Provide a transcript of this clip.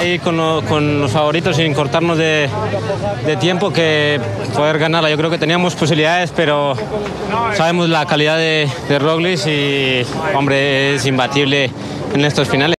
Ahí con, lo- con los favoritos sin cortarnos de, de tiempo que poder ganarla. Yo creo que teníamos posibilidades, pero sabemos la calidad de, de Roglic y, hombre, es imbatible en estos finales.